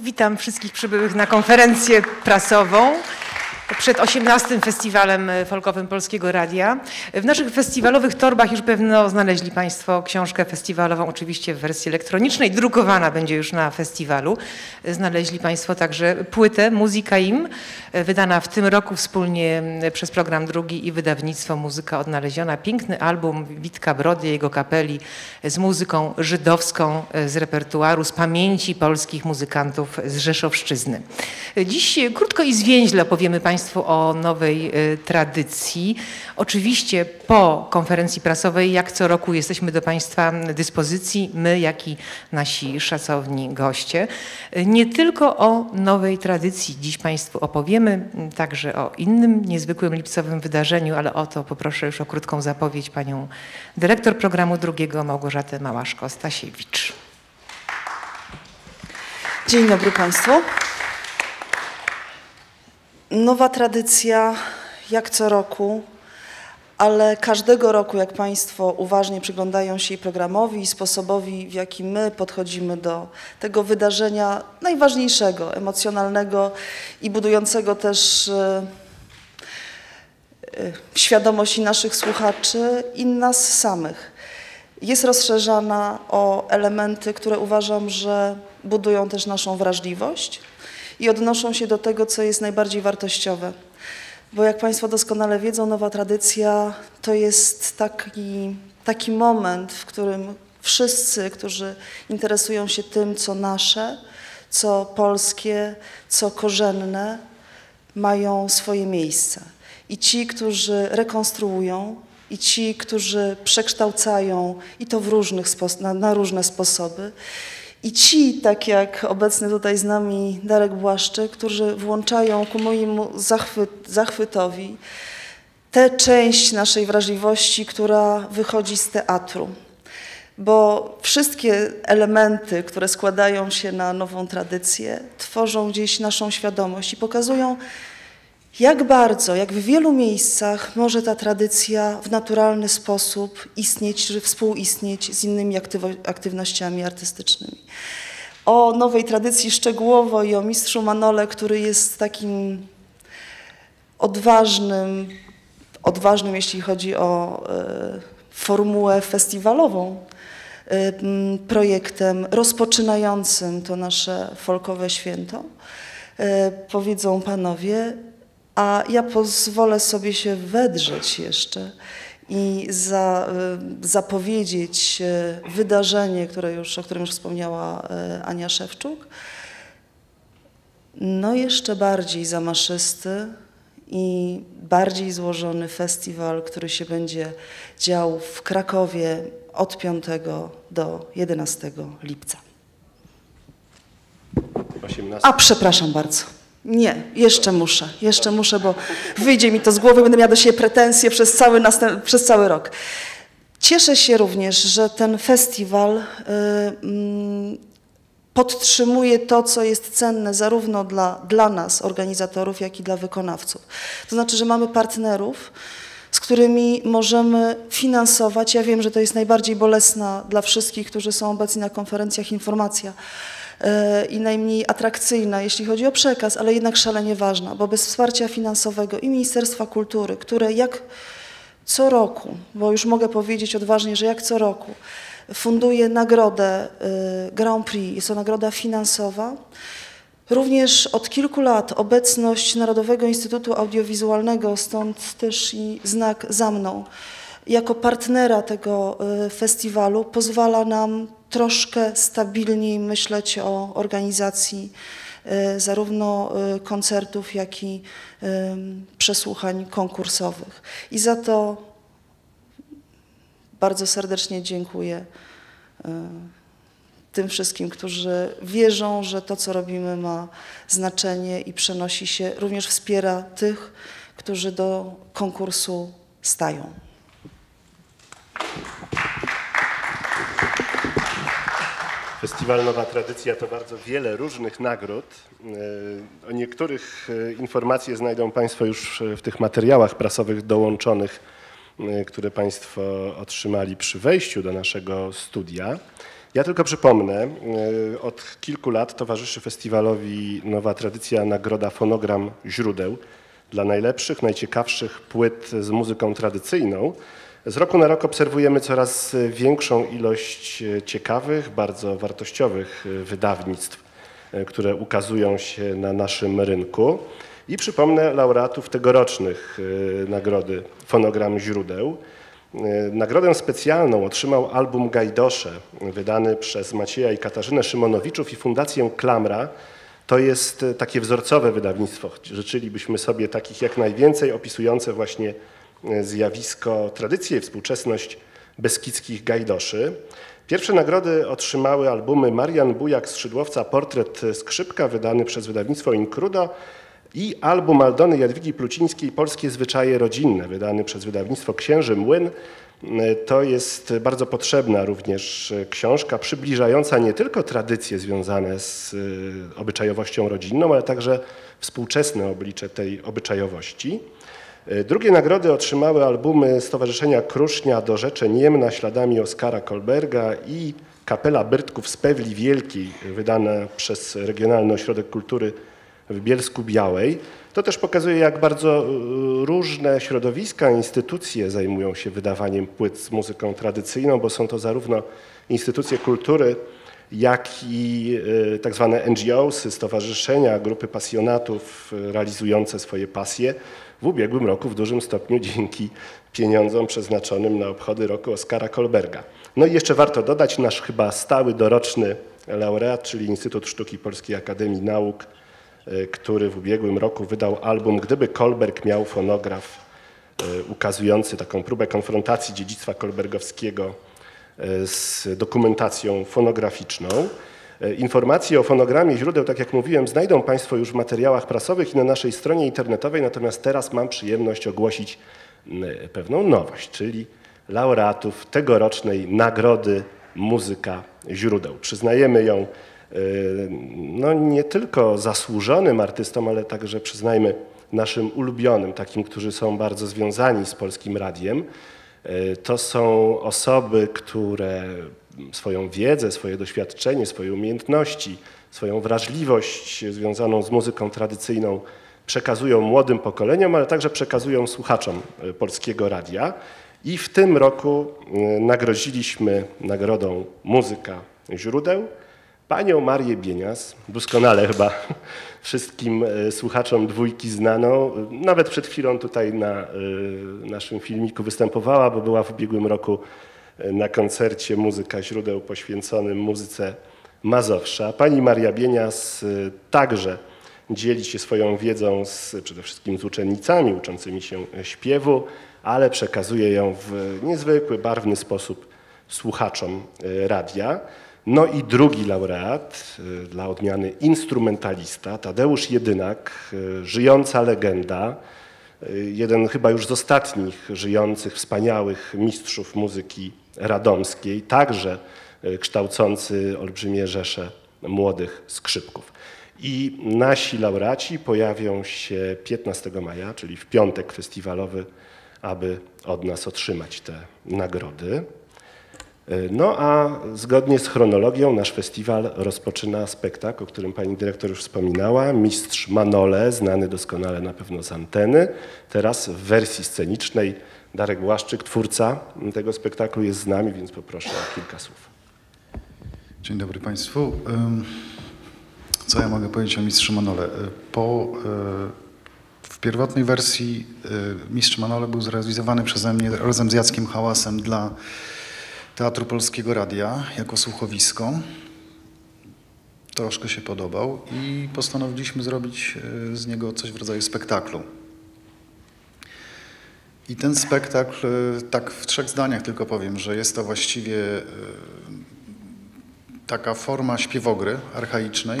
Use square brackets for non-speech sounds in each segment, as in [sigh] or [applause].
Witam wszystkich przybyłych na konferencję prasową przed 18. Festiwalem Folkowym Polskiego Radia. W naszych festiwalowych torbach już pewno znaleźli Państwo książkę festiwalową, oczywiście w wersji elektronicznej, drukowana będzie już na festiwalu. Znaleźli Państwo także płytę Muzyka Im, wydana w tym roku wspólnie przez program drugi i wydawnictwo Muzyka Odnaleziona. Piękny album Witka Brody, jego kapeli z muzyką żydowską z repertuaru, z pamięci polskich muzykantów z Rzeszowszczyzny. Dziś krótko i zwięźle opowiemy Państwu Państwu o nowej y, tradycji. Oczywiście po konferencji prasowej, jak co roku, jesteśmy do Państwa dyspozycji, my, jak i nasi szacowni goście. Nie tylko o nowej tradycji dziś Państwu opowiemy, także o innym niezwykłym lipcowym wydarzeniu, ale o to poproszę już o krótką zapowiedź Panią dyrektor programu drugiego Małgorzatę Małaszko-Stasiewicz. Dzień dobry Państwu. Nowa tradycja, jak co roku, ale każdego roku, jak Państwo uważnie przyglądają się programowi, i sposobowi, w jaki my podchodzimy do tego wydarzenia najważniejszego, emocjonalnego i budującego też e, e, świadomość naszych słuchaczy i nas samych. Jest rozszerzana o elementy, które uważam, że budują też naszą wrażliwość i odnoszą się do tego, co jest najbardziej wartościowe. Bo jak Państwo doskonale wiedzą, nowa tradycja to jest taki, taki moment, w którym wszyscy, którzy interesują się tym, co nasze, co polskie, co korzenne, mają swoje miejsce. I ci, którzy rekonstruują, i ci, którzy przekształcają, i to w różnych na, na różne sposoby, i ci, tak jak obecny tutaj z nami Darek Błaszczyk, którzy włączają ku mojemu zachwyt, zachwytowi tę część naszej wrażliwości, która wychodzi z teatru. Bo wszystkie elementy, które składają się na nową tradycję, tworzą gdzieś naszą świadomość i pokazują, jak bardzo, jak w wielu miejscach może ta tradycja w naturalny sposób istnieć, czy współistnieć z innymi aktywnościami artystycznymi. O nowej tradycji szczegółowo i o mistrzu Manole, który jest takim odważnym, odważnym jeśli chodzi o e, formułę festiwalową, e, projektem rozpoczynającym to nasze folkowe święto, e, powiedzą panowie, a ja pozwolę sobie się wedrzeć jeszcze i za, y, zapowiedzieć y, wydarzenie, które już, o którym już wspomniała y, Ania Szewczuk. No jeszcze bardziej zamaszysty i bardziej złożony festiwal, który się będzie dział w Krakowie od 5 do 11 lipca. 18. A przepraszam bardzo. Nie, jeszcze muszę, jeszcze muszę, bo wyjdzie mi to z głowy, będę miała do siebie pretensje przez cały, następ, przez cały rok. Cieszę się również, że ten festiwal y, y, podtrzymuje to, co jest cenne zarówno dla, dla nas, organizatorów, jak i dla wykonawców. To znaczy, że mamy partnerów, z którymi możemy finansować. Ja wiem, że to jest najbardziej bolesna dla wszystkich, którzy są obecni na konferencjach informacja, i najmniej atrakcyjna, jeśli chodzi o przekaz, ale jednak szalenie ważna, bo bez wsparcia finansowego i Ministerstwa Kultury, które jak co roku, bo już mogę powiedzieć odważnie, że jak co roku, funduje nagrodę e, Grand Prix, jest to nagroda finansowa, Również od kilku lat obecność Narodowego Instytutu Audiowizualnego, stąd też i znak za mną, jako partnera tego e, festiwalu pozwala nam troszkę stabilniej myśleć o organizacji e, zarówno e, koncertów, jak i przesłuchań konkursowych. I za to bardzo serdecznie dziękuję tym wszystkim, którzy wierzą, że to, co robimy, ma znaczenie i przenosi się, również wspiera tych, którzy do konkursu stają. Festiwal Nowa Tradycja to bardzo wiele różnych nagród. E, o niektórych e, informacje znajdą Państwo już w tych materiałach prasowych dołączonych, e, które Państwo otrzymali przy wejściu do naszego studia. Ja tylko przypomnę, od kilku lat towarzyszy festiwalowi nowa tradycja Nagroda Fonogram Źródeł dla najlepszych, najciekawszych płyt z muzyką tradycyjną. Z roku na rok obserwujemy coraz większą ilość y, ciekawych, bardzo wartościowych y, wydawnictw, które ukazują się na naszym rynku. I przypomnę laureatów tegorocznych nagrody Fonogram Źródeł. E, nagrodę specjalną otrzymał album Gajdosze, wydany przez Macieja i Katarzynę Szymonowiczów i Fundację Klamra. To jest e, takie wzorcowe wydawnictwo. Życzylibyśmy sobie takich jak najwięcej, opisujące właśnie e, zjawisko, tradycję i współczesność beskidzkich gajdoszy. Pierwsze nagrody otrzymały albumy Marian Bujak-Skrzydłowca Portret Skrzypka, wydany przez wydawnictwo Incrudo i album Aldony Jadwigi Plucińskiej Polskie zwyczaje rodzinne, wydany przez wydawnictwo Księży Młyn. To jest bardzo potrzebna również książka, przybliżająca nie tylko tradycje związane z obyczajowością rodzinną, ale także współczesne oblicze tej obyczajowości. Y, drugie nagrody otrzymały albumy Stowarzyszenia Krusznia do Rzecze Niemna śladami Oskara Kolberga i Kapela Byrtków z Pewli Wielkiej, wydane przez Regionalny Ośrodek Kultury w Bielsku Białej. To też pokazuje, jak bardzo y, różne środowiska, instytucje zajmują się wydawaniem płyt z muzyką tradycyjną, bo są to zarówno instytucje kultury, jak i y, tak zwane NGOs, stowarzyszenia, grupy pasjonatów realizujące swoje pasje. W ubiegłym roku w dużym stopniu dzięki pieniądzom przeznaczonym na obchody roku Oskara Kolberga. No i jeszcze warto dodać nasz chyba stały doroczny laureat, czyli Instytut Sztuki Polskiej Akademii Nauk, E, który w ubiegłym roku wydał album Gdyby Kolberg miał fonograf, e, ukazujący taką próbę konfrontacji dziedzictwa kolbergowskiego e, z dokumentacją fonograficzną. Informacje o fonogramie źródeł, tak jak mówiłem, znajdą Państwo już w materiałach prasowych i na naszej stronie internetowej, natomiast teraz mam przyjemność ogłosić pewną nowość, czyli laureatów tegorocznej Nagrody Muzyka Źródeł. Przyznajemy ją Y, no nie tylko zasłużonym artystom, ale także przyznajmy naszym ulubionym, takim, którzy są bardzo związani z polskim radiem. Y, to są osoby, które swoją wiedzę, swoje doświadczenie, swoje umiejętności, swoją wrażliwość związaną z muzyką tradycyjną przekazują młodym pokoleniom, ale także przekazują słuchaczom y, polskiego radia. I w tym roku nagrodziliśmy nagrodą Muzyka Źródeł panią Marię Bienias, doskonale chyba [laughs] wszystkim e, słuchaczom dwójki znaną. Nawet przed chwilą tutaj na e, naszym filmiku występowała, bo była w ubiegłym roku e, na koncercie Muzyka Źródeł poświęconym muzyce Mazowsza. Pani Maria Bienias także dzieli się swoją wiedzą z, przede wszystkim z uczennicami uczącymi się śpiewu, ale przekazuje ją w niezwykły, barwny sposób słuchaczom radia. No i drugi laureat, y, dla odmiany instrumentalista, Tadeusz Jedynak, y, żyjąca legenda, y, jeden chyba już z ostatnich żyjących, wspaniałych mistrzów muzyki radomskiej, także kształcący olbrzymie rzesze młodych skrzypków. I nasi laureaci pojawią się 15 maja, czyli w piątek festiwalowy, aby od nas otrzymać te nagrody. No a zgodnie z chronologią nasz festiwal rozpoczyna spektakl, o którym pani dyrektor już wspominała, Mistrz Manole, znany doskonale na pewno z anteny. Teraz w wersji scenicznej Darek Błaszczyk, twórca tego spektaklu jest z nami, więc poproszę o kilka słów. Dzień dobry Państwu. Co ja mogę powiedzieć o Mistrzu Manole? Po, w pierwotnej wersji Mistrz Manole był zrealizowany przeze mnie razem z Jackiem Hałasem dla Teatru Polskiego Radia jako słuchowisko. Troszkę się podobał i postanowiliśmy zrobić e, z niego coś w rodzaju spektaklu. I ten spektakl, e, tak w trzech zdaniach tylko powiem, że jest to właściwie e, taka forma śpiewogry archaicznej,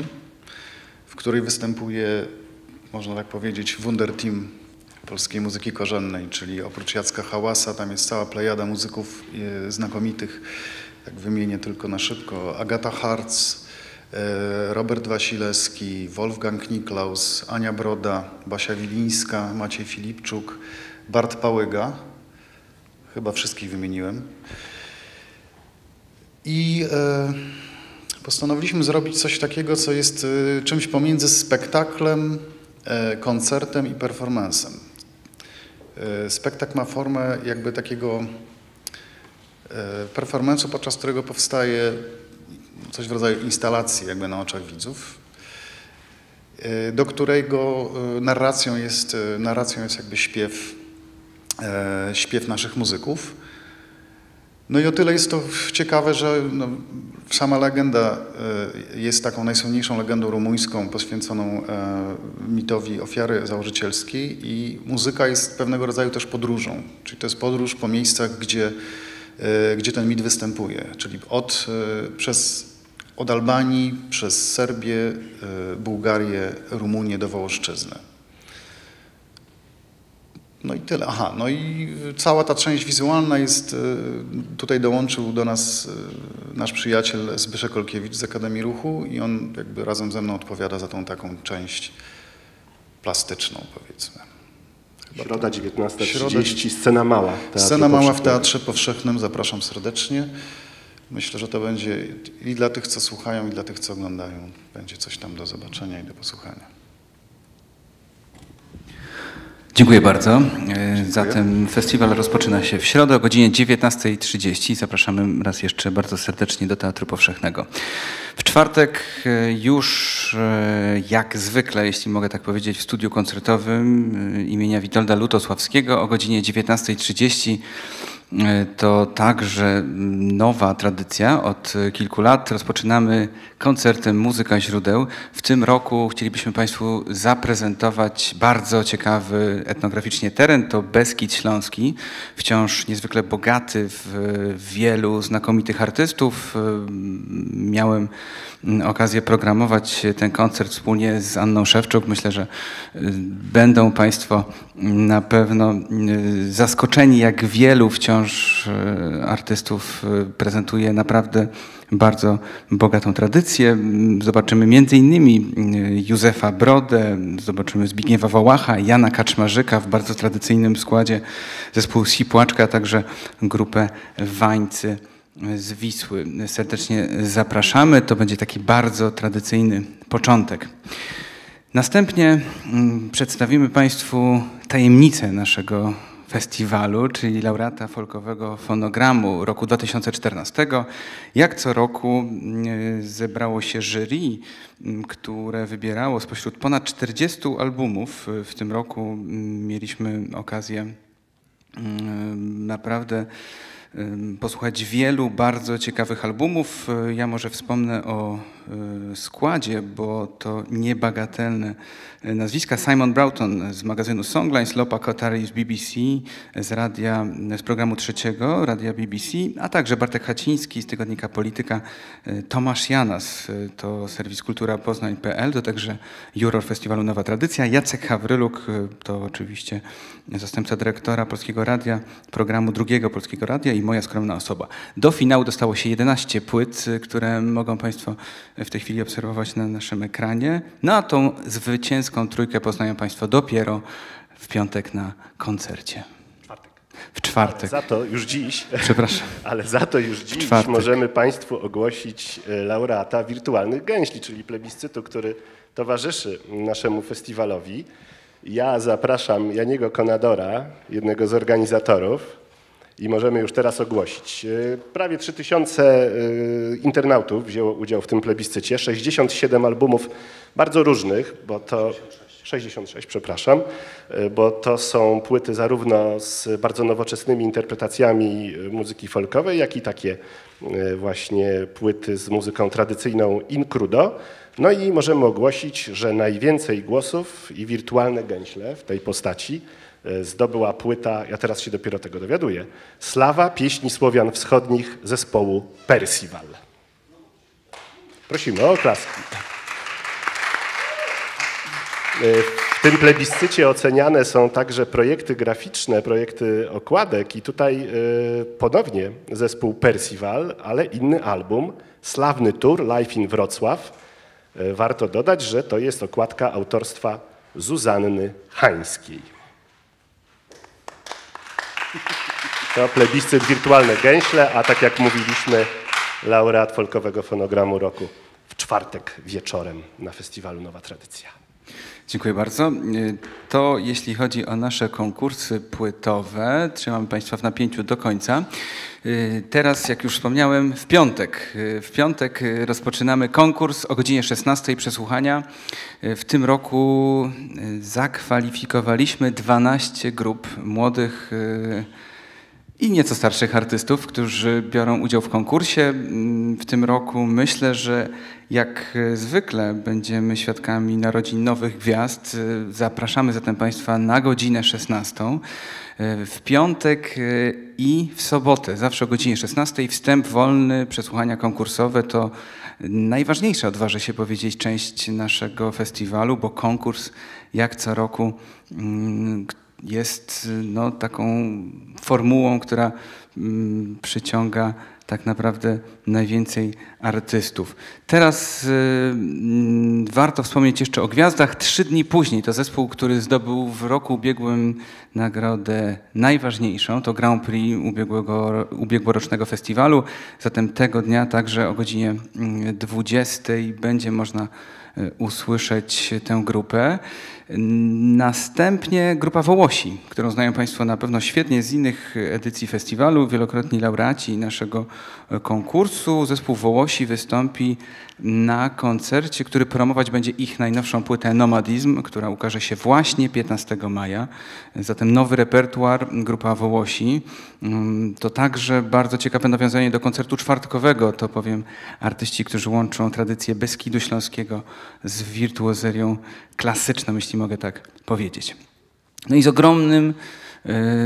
w której występuje, można tak powiedzieć, Wunder Team polskiej muzyki korzennej, czyli oprócz Jacka Hałasa tam jest cała plejada muzyków e, znakomitych, jak wymienię tylko na szybko, Agata Harc, e, Robert Wasilewski, Wolfgang Niklaus, Ania Broda, Basia Wilińska, Maciej Filipczuk, Bart Pałyga, chyba wszystkich wymieniłem. I e, postanowiliśmy zrobić coś takiego, co jest e, czymś pomiędzy spektaklem, e, koncertem i performancem. Spektakl ma formę jakby takiego performance'u, podczas którego powstaje coś w rodzaju instalacji jakby na oczach widzów, do którego narracją jest, narracją jest jakby śpiew, śpiew naszych muzyków. No i o tyle jest to ciekawe, że no, sama legenda e, jest taką najsłynniejszą legendą rumuńską poświęconą e, mitowi ofiary założycielskiej i muzyka jest pewnego rodzaju też podróżą, czyli to jest podróż po miejscach, gdzie, e, gdzie ten mit występuje, czyli od, e, przez, od Albanii przez Serbię, e, Bułgarię, Rumunię do Wołoszczyzny. No i tyle. Aha, no i cała ta część wizualna jest, y, tutaj dołączył do nas y, nasz przyjaciel Zbyszek Olkiewicz z Akademii Ruchu i on jakby razem ze mną odpowiada za tą taką część plastyczną powiedzmy. Środa 19.30, Środa- scena mała. Scena mała w. Teatrze Powszechnym, zapraszam serdecznie. Myślę, że to będzie i dla tych, co słuchają, i dla tych, co oglądają, będzie coś tam do zobaczenia i do posłuchania. Dziękuję bardzo. E, Zatem festiwal rozpoczyna się w środę o godzinie 19.30. Zapraszamy raz jeszcze bardzo serdecznie do Teatru Powszechnego. W czwartek e, już e, jak zwykle, jeśli mogę tak powiedzieć, w studiu koncertowym imienia Witolda Lutosławskiego o godzinie 19.30 E, to także nowa tradycja. Od kilku lat rozpoczynamy koncertem Muzyka Źródeł. W tym roku chcielibyśmy Państwu zaprezentować bardzo ciekawy etnograficznie teren. To Beskid Śląski, wciąż niezwykle bogaty w wielu znakomitych artystów. E, Miałem mm, okazję programować ten koncert wspólnie z Anną Szewczuk. Myślę, że będą Państwo na pewno zaskoczeni, jak wielu wciąż y, artystów y, prezentuje naprawdę bardzo bogatą tradycję. Zobaczymy innymi y, Józefa Brodę, zobaczymy Zbigniewa Wołacha, Jana Kaczmarzyka w bardzo tradycyjnym składzie, zespół Sipłaczka, a także grupę Wańcy z Wisły. Serdecznie zapraszamy. To będzie taki bardzo tradycyjny początek. Następnie mm, przedstawimy Państwu tajemnicę naszego festiwalu, czyli laureata folkowego fonogramu roku 2014. Jak co roku mm, zebrało się jury, mm, które wybierało spośród ponad 40 albumów. W tym roku mm, mieliśmy okazję naprawdę posłuchać wielu bardzo ciekawych albumów. Ja może wspomnę o składzie, bo to niebagatelne y, nazwiska. Simon Broughton z magazynu Songlines, Lopa Kotary z BBC, z radia, z programu trzeciego, radia BBC, a także Bartek Haciński z tygodnika Polityka, y, Tomasz Janas, to serwis kultura poznań.pl, to także juror festiwalu Nowa Tradycja, Jacek Hawryluk, to oczywiście zastępca dyrektora Polskiego Radia, programu drugiego Polskiego Radia i moja skromna osoba. Do finału dostało się 11 płyt, które mogą Państwo w tej chwili obserwować na naszym ekranie. No a tą zwycięską trójkę poznają Państwo dopiero w piątek na koncercie. W czwartek. Za to już dziś, Przepraszam. [laughs] ale za to już dziś czwartek. możemy Państwu ogłosić e, laureata wirtualnych gęśli, czyli plebiscytu, który towarzyszy naszemu festiwalowi. Ja zapraszam Janiego Konadora, jednego z organizatorów, i możemy już teraz ogłosić. E, Prawie 3000 e, internautów wzięło udział w tym plebiscycie, 67 albumów bardzo różnych, bo to 66, przepraszam, e, bo to są płyty zarówno z bardzo nowoczesnymi interpretacjami muzyki folkowej, jak i takie właśnie płyty z muzyką tradycyjną in crudo. No i możemy ogłosić, że najwięcej głosów i wirtualne gęśle w tej postaci zdobyła płyta, ja teraz się dopiero tego dowiaduję, Slawa pieśni Słowian Wschodnich zespołu Percival. Prosimy o oklaski. W tym plebiscycie oceniane są także projekty graficzne, projekty okładek i tutaj y, ponownie zespół Percival, ale inny album, Sławny Tour Live in Wrocław. Warto dodać, że to jest okładka autorstwa Zuzanny Hańskiej. To plebiscyt wirtualne gęśle, a tak jak mówiliśmy, laureat folkowego fonogramu roku w czwartek wieczorem na festiwalu Nowa Tradycja. Dziękuję bardzo. To jeśli chodzi o nasze konkursy płytowe, trzymamy Państwa w napięciu do końca. Teraz, jak już wspomniałem, w piątek. W piątek rozpoczynamy konkurs o godzinie 16 przesłuchania. W tym roku zakwalifikowaliśmy 12 grup młodych i nieco starszych artystów, którzy biorą udział w konkursie. Mm, w tym roku myślę, że jak zwykle będziemy świadkami narodzin nowych gwiazd. Zapraszamy zatem Państwa na godzinę 16. W piątek i w sobotę, zawsze o godzinie 16. Wstęp wolny, przesłuchania konkursowe to najważniejsza, odważę się powiedzieć, część naszego festiwalu, bo konkurs jak co roku mm, jest no, taką formułą, która mm, przyciąga tak naprawdę najwięcej artystów. Teraz y, warto wspomnieć jeszcze o Gwiazdach. Trzy dni później to zespół, który zdobył w roku ubiegłym nagrodę najważniejszą, to Grand Prix ubiegłego, ubiegłorocznego festiwalu. Zatem tego dnia także o godzinie 20 mm, będzie można usłyszeć tę grupę. Następnie grupa Wołosi, którą znają Państwo na pewno świetnie z innych edycji festiwalu, wielokrotni laureaci naszego konkursu. Zespół Wołosi wystąpi na koncercie, który promować będzie ich najnowszą płytę Nomadizm, która ukaże się właśnie 15 maja. Zatem nowy repertuar, grupa Wołosi. Mm, to także bardzo ciekawe nawiązanie do koncertu czwartkowego, to powiem artyści, którzy łączą tradycję Beskidu Śląskiego z wirtuozerią klasyczną, jeśli mogę tak powiedzieć. No i z ogromnym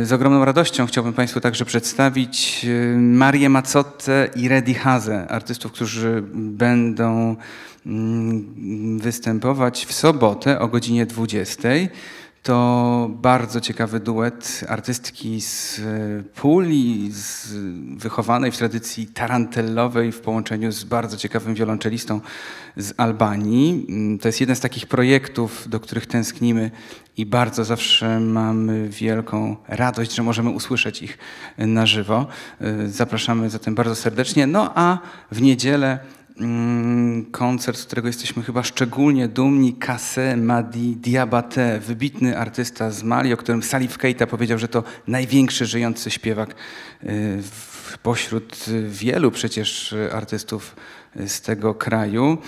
z ogromną radością chciałbym Państwu także przedstawić e, Marię Macotte i Redi Haze, artystów, którzy będą mm, występować w sobotę o godzinie 20 to bardzo ciekawy duet artystki z e, Puli, z, wychowanej w tradycji tarantellowej w połączeniu z bardzo ciekawym wiolonczelistą z Albanii. Mm, to jest jeden z takich projektów, do których tęsknimy i bardzo zawsze mamy wielką radość, że możemy usłyszeć ich na żywo. E, zapraszamy zatem bardzo serdecznie. No a w niedzielę koncert, z którego jesteśmy chyba szczególnie dumni, Kase Madi Diabate, wybitny artysta z Mali, o którym Salif Keita powiedział, że to największy żyjący śpiewak y, pośród wielu przecież artystów z tego kraju.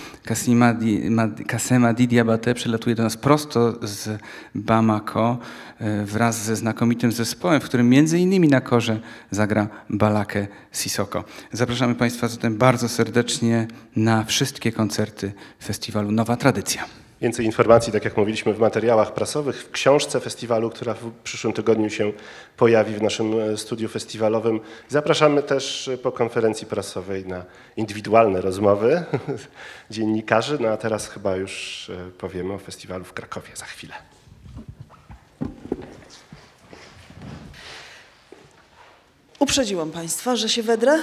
Kasema Didiabate przylatuje do nas prosto z Bamako e, wraz ze znakomitym zespołem, w którym między innymi na korze zagra Balakę Sisoko. Zapraszamy Państwa zatem bardzo serdecznie na wszystkie koncerty festiwalu Nowa Tradycja. Więcej informacji, tak jak mówiliśmy w materiałach prasowych, w książce festiwalu, która w przyszłym tygodniu się pojawi w naszym e, studiu festiwalowym. Zapraszamy też po konferencji prasowej na indywidualne rozmowy [laughs] dziennikarzy. No a teraz chyba już e, powiemy o festiwalu w Krakowie za chwilę. Uprzedziłam Państwa, że się wedrę.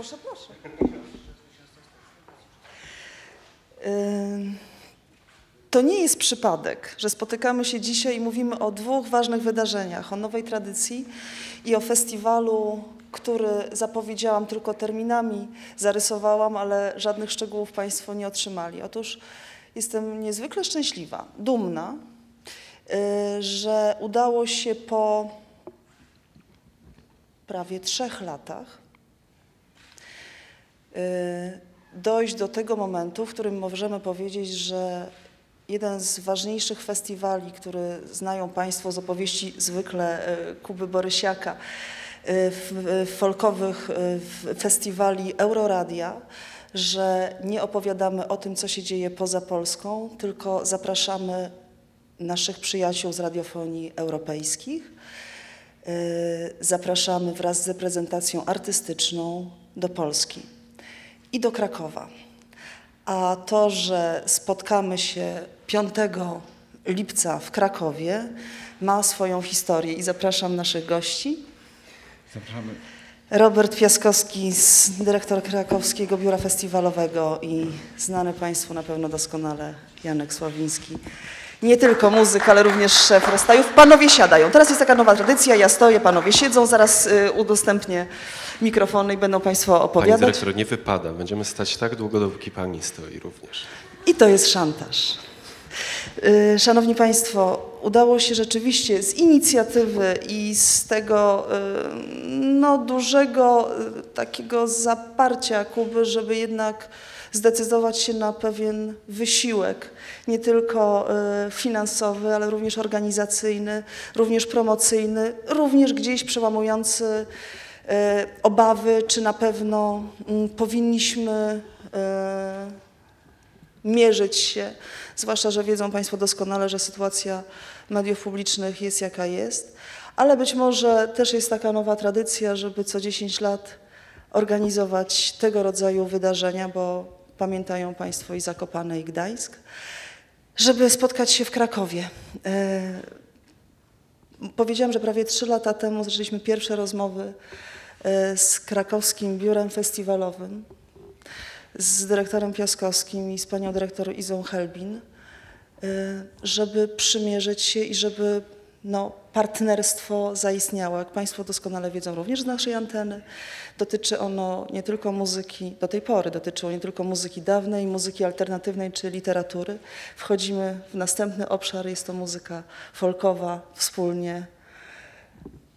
Proszę, proszę. To nie jest przypadek, że spotykamy się dzisiaj i mówimy o dwóch ważnych wydarzeniach: o nowej tradycji i o festiwalu, który zapowiedziałam tylko terminami, zarysowałam, ale żadnych szczegółów Państwo nie otrzymali. Otóż jestem niezwykle szczęśliwa, dumna, y, że udało się po prawie trzech latach dojść do tego momentu, w którym możemy powiedzieć, że jeden z ważniejszych festiwali, który znają Państwo z opowieści zwykle e, Kuby Borysiaka, e, folkowych festiwali Euroradia, że nie opowiadamy o tym, co się dzieje poza Polską, tylko zapraszamy naszych przyjaciół z radiofonii europejskich. Zapraszamy wraz z reprezentacją artystyczną do Polski i do Krakowa. A to, że spotkamy się 5 lipca w Krakowie, ma swoją historię i zapraszam naszych gości. Zapraszamy. Robert Piaskowski, dyrektor krakowskiego biura festiwalowego i znany Państwu na pewno doskonale Janek Sławiński, Nie tylko muzyk, ale również szef rozstajów. Panowie siadają. Teraz jest taka nowa tradycja. Ja stoję, panowie siedzą. Zaraz y, udostępnię mikrofony i będą państwo Pani opowiadać. dyrektor, nie wypada. Będziemy stać tak długo, dopóki pani stoi również. I to jest szantaż. Y, Szanowni Państwo, udało się rzeczywiście z inicjatywy i z tego y, no, dużego y, takiego zaparcia Kuby, żeby jednak zdecydować się na pewien wysiłek, nie tylko finansowy, ale również organizacyjny, również promocyjny, również gdzieś przełamujący obawy, czy na pewno mm, powinniśmy mierzyć się, zwłaszcza, że wiedzą Państwo doskonale, że sytuacja mediów publicznych jest jaka jest, ale być może też jest taka nowa tradycja, żeby co 10 lat organizować tego rodzaju wydarzenia, bo pamiętają Państwo i Zakopane i Gdańsk, żeby spotkać się w Krakowie. E, Powiedziałam, że prawie trzy lata temu zaczęliśmy pierwsze rozmowy e, z krakowskim biurem festiwalowym z dyrektorem Piaskowskim i z panią dyrektor Izą Helbin, y, żeby przymierzyć się i żeby no, partnerstwo zaistniało. Jak Państwo doskonale wiedzą, również z naszej anteny dotyczy ono nie tylko muzyki, do tej pory dotyczyło nie tylko muzyki dawnej, muzyki alternatywnej czy literatury. Wchodzimy w następny obszar, jest to muzyka folkowa wspólnie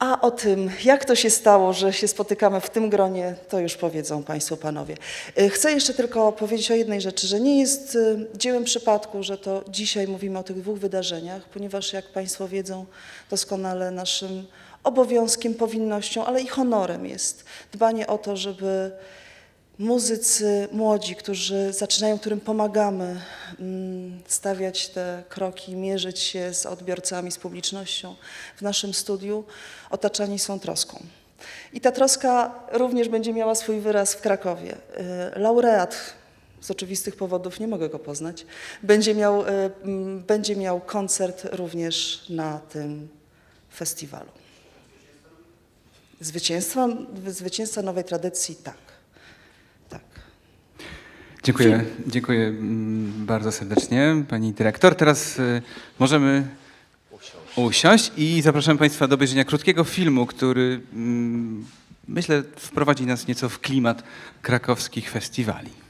a o tym, jak to się stało, że się spotykamy w tym gronie, to już powiedzą Państwo panowie. Y, Chcę jeszcze tylko powiedzieć o jednej rzeczy, że nie jest y, dziełem przypadku, że to dzisiaj mówimy o tych dwóch wydarzeniach, ponieważ jak Państwo wiedzą doskonale naszym obowiązkiem, powinnością, ale i honorem jest dbanie o to, żeby muzycy młodzi, którzy zaczynają, którym pomagamy mm, stawiać te kroki, mierzyć się z odbiorcami, z publicznością w naszym studiu, otaczani są troską. I ta troska również będzie miała swój wyraz w Krakowie. Y, Laureat, z oczywistych powodów nie mogę go poznać, będzie miał, y, będzie miał koncert również na tym festiwalu. Zwycięstwa, zwycięstwa nowej tradycji. Tak. Dziękuję, dziękuję mm, bardzo serdecznie pani dyrektor. Teraz y, możemy usiąść i zapraszam Państwa do obejrzenia krótkiego filmu, który mm, myślę wprowadzi nas nieco w klimat krakowskich festiwali.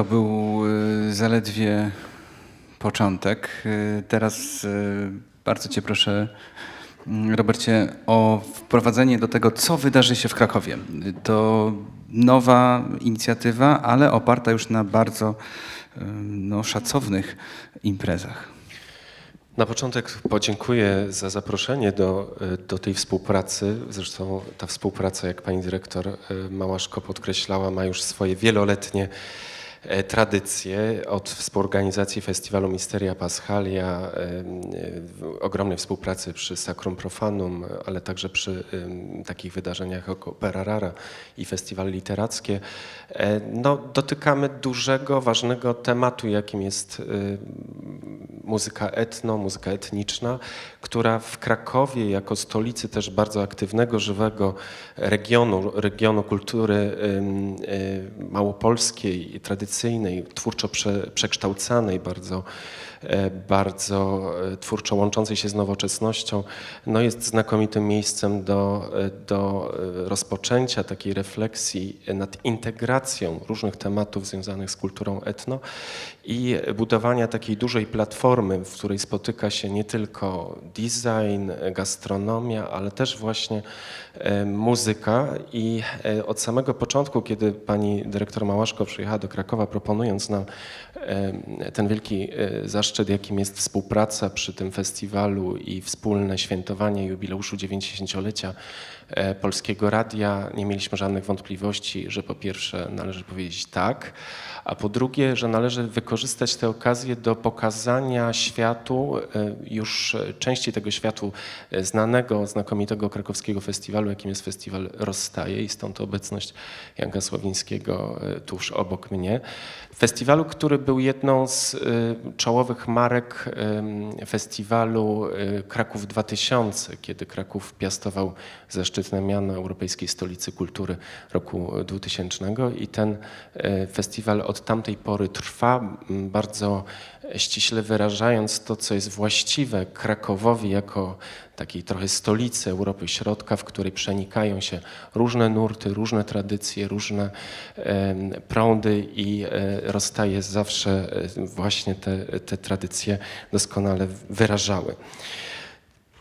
To był y, zaledwie początek. Y, Teraz y, bardzo Cię proszę, mm, Robercie, o wprowadzenie do tego, co wydarzy się w Krakowie. To nowa inicjatywa, ale oparta już na bardzo no, szacownych imprezach. Na początek podziękuję za zaproszenie do, do tej współpracy. Zresztą ta współpraca, jak pani dyrektor Małaszko podkreślała, ma już swoje wieloletnie e, tradycje od współorganizacji festiwalu Misteria Paschalia, ogromnej współpracy przy Sacrum Profanum, ale także przy takich wydarzeniach jak Opera Rara i festiwale literackie. No, dotykamy dużego, ważnego tematu, jakim jest muzyka etno, muzyka etniczna, która w Krakowie jako stolicy też bardzo aktywnego, żywego regionu, regionu kultury małopolskiej, tradycyjnej, twórczo prze, przekształcanej, bardzo bardzo e, twórczo łączącej się z nowoczesnością, no jest znakomitym miejscem do, e, do rozpoczęcia takiej refleksji nad integracją różnych tematów związanych z kulturą etno i budowania takiej dużej platformy, w której spotyka się nie tylko design, gastronomia, ale też właśnie muzyka. I od samego początku, kiedy pani dyrektor Małaszko przyjechała do Krakowa proponując nam ten wielki zaszczyt zaszczyt, jakim jest współpraca przy tym festiwalu i wspólne świętowanie jubileuszu 90-lecia e, Polskiego Radia, nie mieliśmy żadnych wątpliwości, że po pierwsze należy powiedzieć tak, a po drugie, że należy wykorzystać tę okazję do pokazania światu, e, już części tego światu e, znanego, znakomitego krakowskiego festiwalu, jakim jest festiwal Rozstaje i stąd obecność Janka Sławińskiego tuż obok mnie. Festiwalu, który był jedną z czołowych marek festiwalu y, Kraków 2000, kiedy Kraków piastował zaszczytne miano Europejskiej Stolicy Kultury roku 2000 i ten y, festiwal od tamtej pory trwa, bardzo ściśle wyrażając to, co jest właściwe Krakowowi jako takiej trochę stolicy Europy Środka, w której przenikają się różne nurty, różne tradycje, różne prądy i e, rozstaje zawsze e, właśnie te, te tradycje doskonale wyrażały.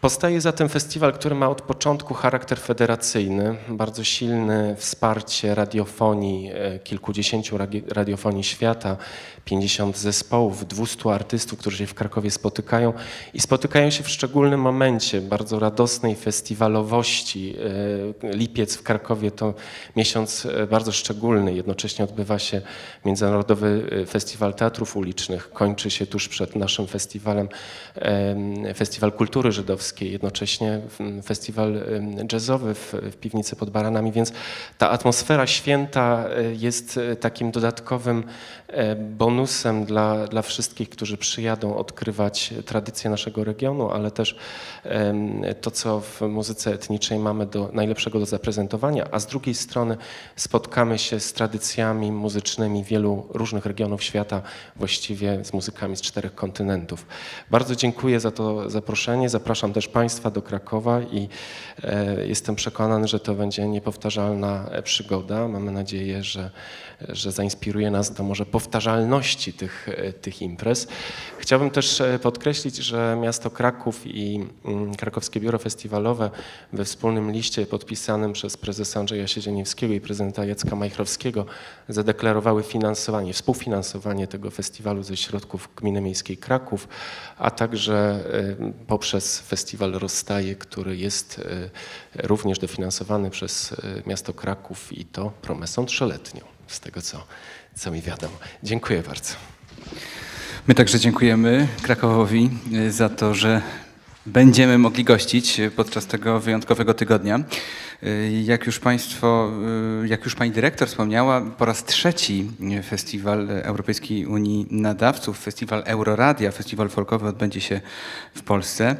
Powstaje zatem festiwal, który ma od początku charakter federacyjny, bardzo silne wsparcie radiofonii, e, kilkudziesięciu radiofonii świata, 50 zespołów, 200 artystów, którzy się w Krakowie spotykają i spotykają się w szczególnym momencie bardzo radosnej festiwalowości. E, lipiec w Krakowie to miesiąc e, bardzo szczególny. Jednocześnie odbywa się Międzynarodowy Festiwal Teatrów Ulicznych. Kończy się tuż przed naszym festiwalem Festiwal Kultury Żydowskiej jednocześnie festiwal jazzowy w, w Piwnicy pod Baranami, więc ta atmosfera święta e, jest e, takim dodatkowym bonusem dla, dla wszystkich, którzy przyjadą odkrywać tradycje naszego regionu, ale też to, co w muzyce etnicznej mamy do, najlepszego do zaprezentowania, a z drugiej strony spotkamy się z tradycjami muzycznymi wielu różnych regionów świata, właściwie z muzykami z czterech kontynentów. Bardzo dziękuję za to zaproszenie. Zapraszam też Państwa do Krakowa i e, jestem przekonany, że to będzie niepowtarzalna przygoda. Mamy nadzieję, że, że zainspiruje nas do może powtarzalności tych, e, tych imprez. Chciałbym też e, podkreślić, że miasto Kraków i mm, Krakowskie Biuro Festiwalowe we wspólnym liście podpisanym przez prezesa Andrzeja Siedzieniewskiego i prezydenta Jacka Majchrowskiego zadeklarowały finansowanie, współfinansowanie tego festiwalu ze środków Gminy Miejskiej Kraków, a także poprzez festiwal Rozstaje, który jest e, również dofinansowany przez e, miasto Kraków i to promesą trzyletnią, z tego co, co mi wiadomo. Dziękuję bardzo. My także dziękujemy Krakowowi e, za to, że będziemy mogli gościć podczas tego wyjątkowego tygodnia. Jak już Państwo, jak już Pani Dyrektor wspomniała, po raz trzeci Festiwal Europejskiej Unii Nadawców, Festiwal Euroradia, Festiwal Folkowy odbędzie się w Polsce.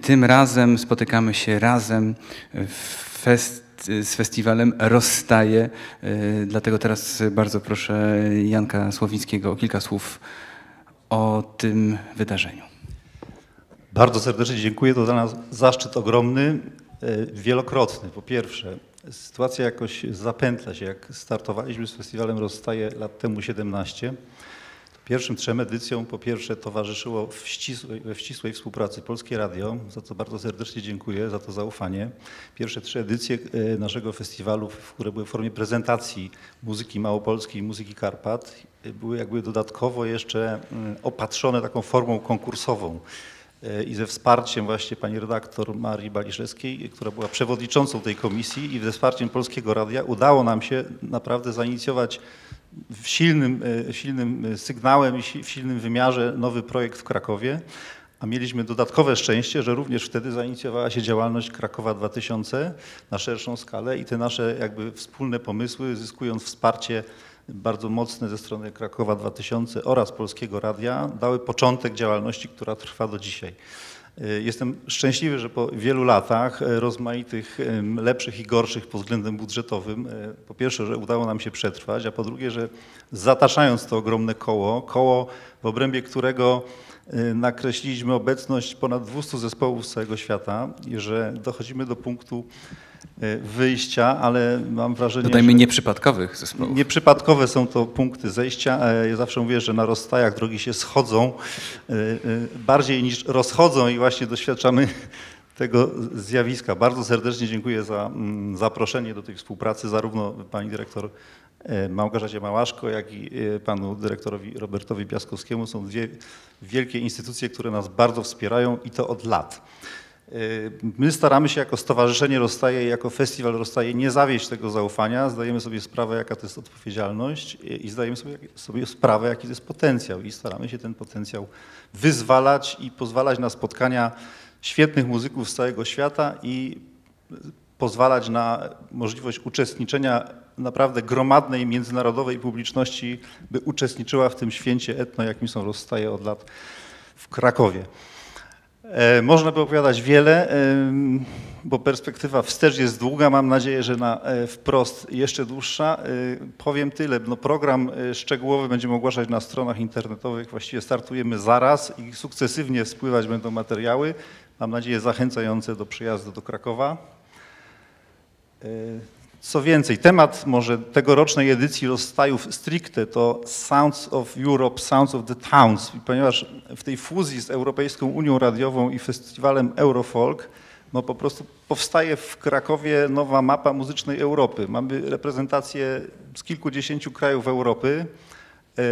Tym razem spotykamy się razem fest z festiwalem rozstaje. Dlatego teraz bardzo proszę Janka Słowińskiego o kilka słów o tym wydarzeniu. Bardzo serdecznie dziękuję. To dla nas zaszczyt ogromny, e, wielokrotny. Po pierwsze, sytuacja jakoś zapętla się. Jak startowaliśmy z festiwalem Rozstaje lat temu 17, pierwszym trzem edycjom po pierwsze towarzyszyło w ścisłej, we ścisłej współpracy Polskie Radio, za co bardzo serdecznie dziękuję, za to zaufanie. Pierwsze trzy edycje e, naszego festiwalu, które były w formie prezentacji muzyki małopolskiej i muzyki Karpat, były jakby dodatkowo jeszcze mm, opatrzone taką formą konkursową. E, i ze wsparciem właśnie pani redaktor Marii Baliszewskiej, która była przewodniczącą tej komisji i ze wsparciem Polskiego Radia udało nam się naprawdę zainicjować silnym, e, silnym sygnałem i w silnym wymiarze nowy projekt w Krakowie. A mieliśmy dodatkowe szczęście, że również wtedy zainicjowała się działalność Krakowa 2000 na szerszą skalę i te nasze jakby wspólne pomysły, zyskując wsparcie bardzo mocne ze strony Krakowa 2000 oraz Polskiego Radia, dały początek działalności, która trwa do dzisiaj. Jestem szczęśliwy, że po wielu latach rozmaitych lepszych i gorszych pod względem budżetowym, po pierwsze, że udało nam się przetrwać, a po drugie, że zataczając to ogromne koło, koło w obrębie którego Y, nakreśliliśmy obecność ponad 200 zespołów z całego świata i że dochodzimy do punktu y, wyjścia, ale mam wrażenie, Dodajmy że nieprzypadkowych zespołów. Nieprzypadkowe są to punkty zejścia. Ja zawsze mówię, że na rozstajach drogi się schodzą y, bardziej niż rozchodzą i właśnie doświadczamy [laughs] tego zjawiska. Bardzo serdecznie dziękuję za mm, zaproszenie do tej współpracy, zarówno pani dyrektor Małgorzacie Małaszko, jak i e, panu dyrektorowi Robertowi Piaskowskiemu. Są dwie wielkie instytucje, które nas bardzo wspierają i to od lat. E, my staramy się jako Stowarzyszenie Rozstaje, jako Festiwal Rozstaje nie zawieść tego zaufania. Zdajemy sobie sprawę, jaka to jest odpowiedzialność i zdajemy sobie, sobie sprawę, jaki to jest potencjał i staramy się ten potencjał wyzwalać i pozwalać na spotkania świetnych muzyków z całego świata i pozwalać na możliwość uczestniczenia naprawdę gromadnej międzynarodowej publiczności, by uczestniczyła w tym święcie etno, jakim są rozstaje od lat w Krakowie. E, można by opowiadać wiele, e, bo perspektywa wstecz jest długa. Mam nadzieję, że na e, wprost jeszcze dłuższa. Powiem tyle. No program szczegółowy będziemy ogłaszać na stronach internetowych. Właściwie startujemy zaraz i sukcesywnie spływać będą materiały. Mam nadzieję zachęcające do przyjazdu do Krakowa. Co więcej, temat może tegorocznej edycji rozstajów stricte to Sounds of Europe, Sounds of the Towns, ponieważ w tej fuzji z Europejską Unią Radiową i festiwalem Eurofolk no po prostu powstaje w Krakowie nowa mapa muzycznej Europy. Mamy reprezentację z kilkudziesięciu krajów Europy, e,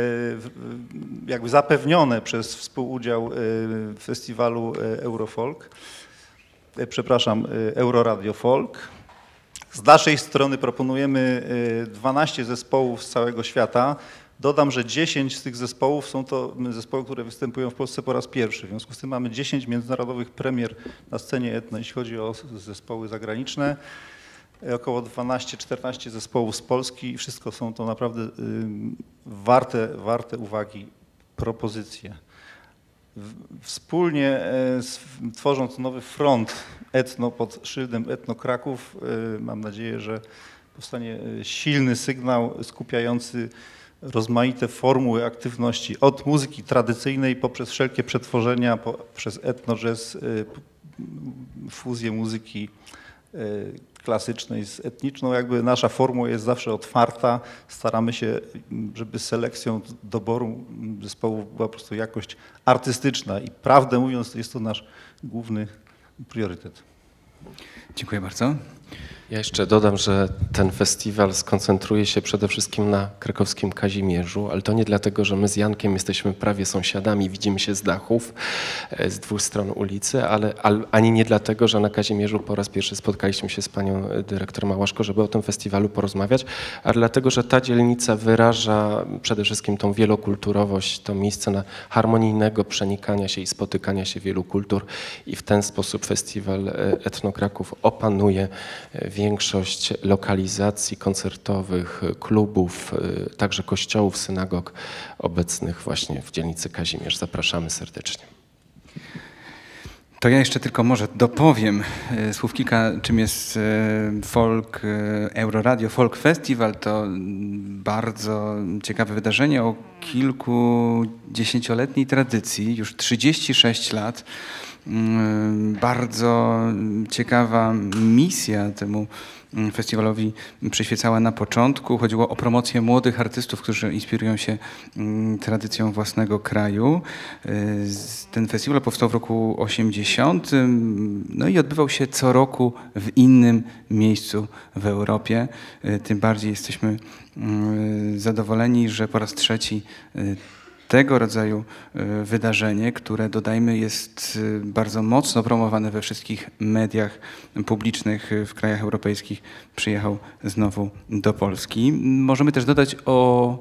jakby zapewnione przez współudział e, festiwalu e, Eurofolk, przepraszam, Euroradio Folk. Z naszej strony proponujemy 12 y, zespołów z całego świata. Dodam, że 10 z tych zespołów są to zespoły, które występują w Polsce po raz pierwszy. W związku z tym mamy 10 międzynarodowych premier na scenie etno, jeśli chodzi o zespoły zagraniczne. Około 12-14 zespołów z Polski. Wszystko są to naprawdę y, warte, warte uwagi propozycje wspólnie tworząc nowy front etno pod szyldem Etno Kraków, e, mam nadzieję, że powstanie e, silny sygnał skupiający rozmaite formuły aktywności od muzyki tradycyjnej poprzez wszelkie przetworzenia, przez etno jazz, fuzję muzyki klasycznej z etniczną. Jakby nasza formuła jest zawsze otwarta. Staramy się, żeby selekcją doboru zespołów była po prostu jakość artystyczna i prawdę mówiąc jest to nasz główny priorytet. Dziękuję bardzo. Ja jeszcze dodam, że ten festiwal skoncentruje się przede wszystkim na krakowskim Kazimierzu, ale to nie dlatego, że my z Jankiem jesteśmy prawie sąsiadami, widzimy się z dachów e, z dwóch stron ulicy, ale, ani nie dlatego, że na Kazimierzu po raz pierwszy spotkaliśmy się z panią dyrektor Małaszko, żeby o tym festiwalu porozmawiać, ale dlatego, że ta dzielnica wyraża przede wszystkim tą wielokulturowość, to miejsce na harmonijnego przenikania się i spotykania się wielu kultur i w ten sposób festiwal e, Etnokraków opanuje wiele większość lokalizacji koncertowych, klubów, y, także kościołów, synagog obecnych właśnie w dzielnicy Kazimierz. Zapraszamy serdecznie. To ja jeszcze tylko może dopowiem y, słów kilka, czym jest y, Folk, Euroradio Folk Festival. To bardzo ciekawe wydarzenie o kilkudziesięcioletniej tradycji, już 36 lat. Mm, bardzo ciekawa misja temu mm, festiwalowi przyświecała na początku. Chodziło o promocję młodych artystów, którzy inspirują się mm, tradycją własnego kraju. Y, ten festiwal powstał w roku 80, no i odbywał się co roku w innym miejscu w Europie. Y, tym bardziej jesteśmy zadowoleni, że po raz trzeci y, tego rodzaju e, wydarzenie, które dodajmy jest e, bardzo mocno promowane we wszystkich mediach publicznych e, w krajach europejskich, przyjechał znowu do Polski. Możemy też dodać o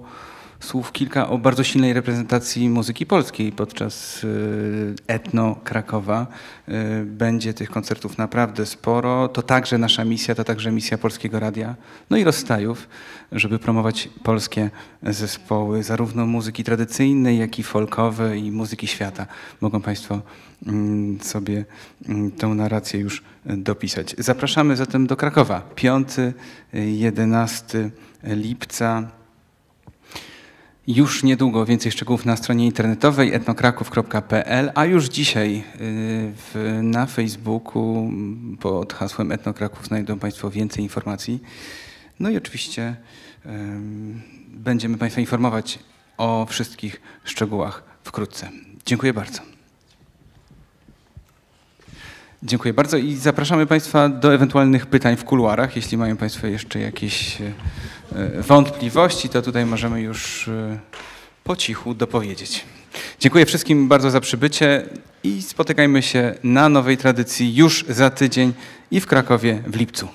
słów kilka o bardzo silnej reprezentacji muzyki polskiej podczas y, Etno Krakowa. Y, Będzie tych koncertów naprawdę sporo. To także nasza misja, to także misja Polskiego Radia, no i rozstajów, żeby promować polskie zespoły, zarówno muzyki tradycyjnej, jak i folkowej i muzyki świata. Mogą Państwo mm, sobie mm, tą narrację już dopisać. Zapraszamy zatem do Krakowa. 5-11 lipca. Już niedługo więcej szczegółów na stronie internetowej etnokraków.pl, a już dzisiaj y, w, na Facebooku pod hasłem Etnokraków znajdą Państwo więcej informacji. No i oczywiście będziemy Państwa informować o wszystkich szczegółach wkrótce. Dziękuję bardzo. Dziękuję bardzo i zapraszamy Państwa do ewentualnych pytań w kuluarach. Jeśli mają Państwo jeszcze jakieś e, e, wątpliwości, to tutaj możemy już e, po cichu dopowiedzieć. Dziękuję wszystkim bardzo za przybycie i spotykajmy się na nowej tradycji już za tydzień i w Krakowie w lipcu.